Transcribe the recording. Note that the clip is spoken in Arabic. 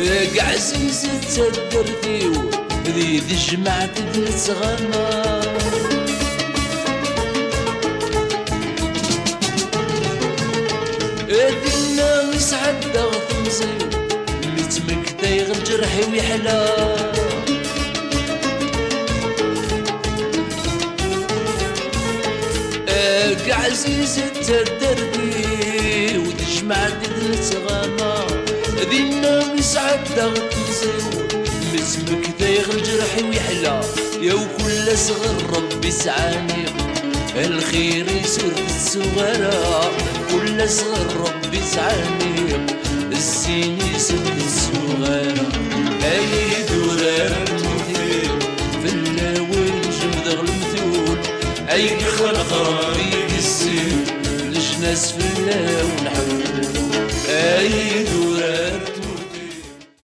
اق عزيز تدرتيو ذي ذي جمعت غمار ادينا مسعد ضغط مزيو متمك دايغ جرحي ويحلى. اق عزيز تدرتي وتجمع ثلاث ضغط مزيو متمك دايغ جرحي ويحلى. يا وكل صغر ربي سعاني. الخير يسر الصغرى كل صغر ربي سعاني. السين يسر الصغرى أي دورة المثير في اللاوي جمد المثول أي خلق ربي السين لجناس في اللاو نحول